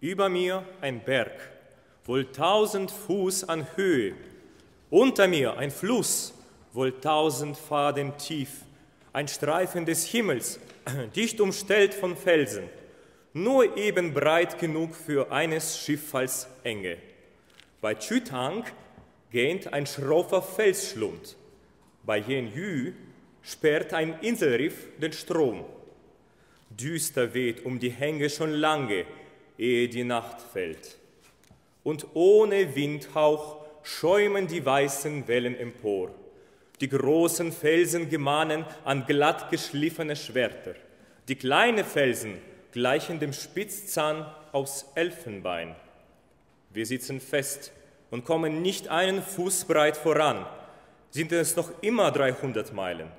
Über mir ein Berg, wohl tausend Fuß an Höhe. Unter mir ein Fluss, wohl tausend Faden tief. Ein Streifen des Himmels, dicht umstellt von Felsen, nur eben breit genug für eines Schiffalls Enge. Bei Chütang gähnt ein schroffer Felsschlund. Bei Yenjü sperrt ein Inselriff den Strom. Düster weht um die Hänge schon lange, ehe die Nacht fällt. Und ohne Windhauch schäumen die weißen Wellen empor. Die großen Felsen gemahnen an glatt geschliffene Schwerter. Die kleinen Felsen gleichen dem Spitzzahn aus Elfenbein. Wir sitzen fest und kommen nicht einen Fuß breit voran, sind es noch immer 300 Meilen.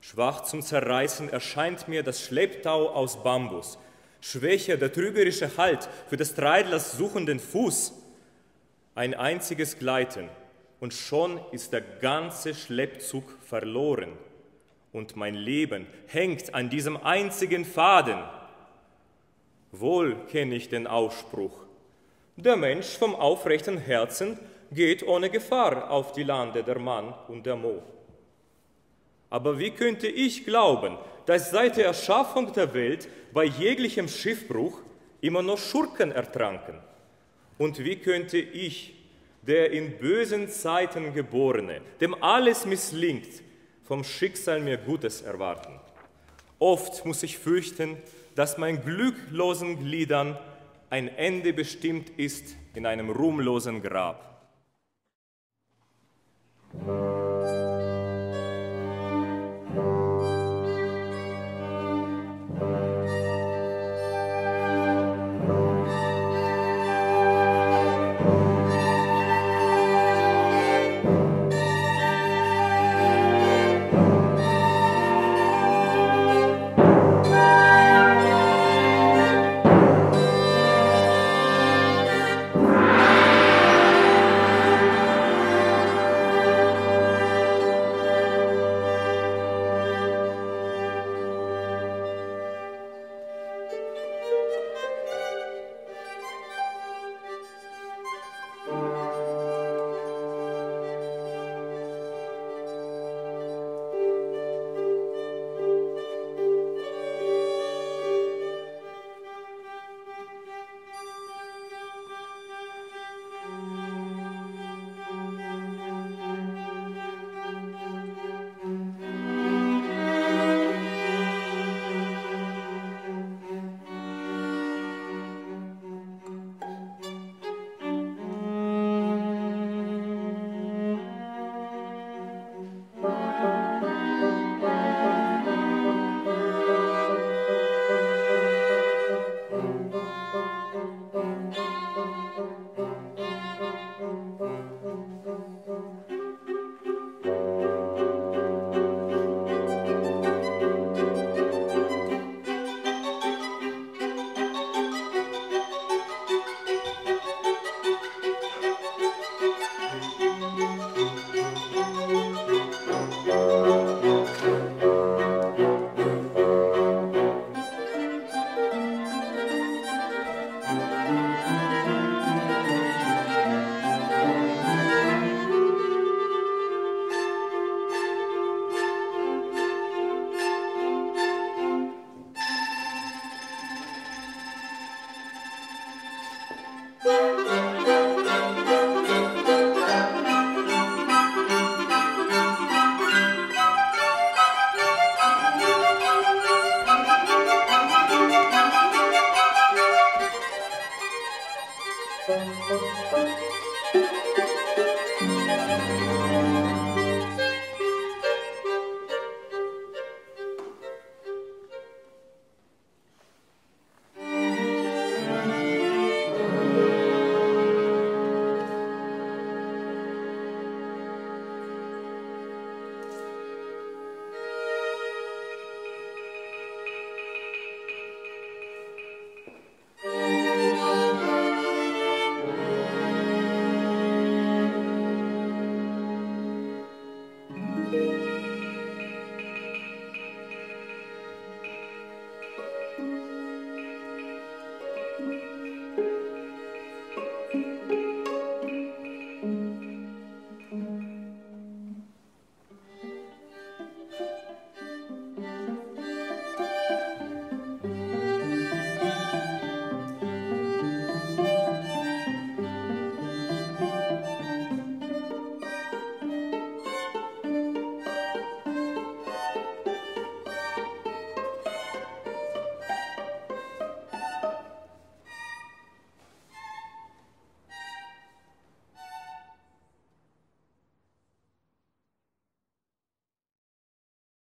Schwach zum Zerreißen erscheint mir das Schlepptau aus Bambus, schwächer der trügerische Halt für des Treidlers suchenden Fuß. Ein einziges Gleiten, und schon ist der ganze Schleppzug verloren, und mein Leben hängt an diesem einzigen Faden. Wohl kenne ich den Ausspruch, der Mensch vom aufrechten Herzen geht ohne Gefahr auf die Lande der Mann und der Mo. Aber wie könnte ich glauben, dass seit der Erschaffung der Welt bei jeglichem Schiffbruch immer noch Schurken ertranken? Und wie könnte ich, der in bösen Zeiten geborene, dem alles misslingt, vom Schicksal mir Gutes erwarten? Oft muss ich fürchten, dass mein glücklosen Gliedern ein Ende bestimmt ist in einem ruhmlosen Grab. Thank you.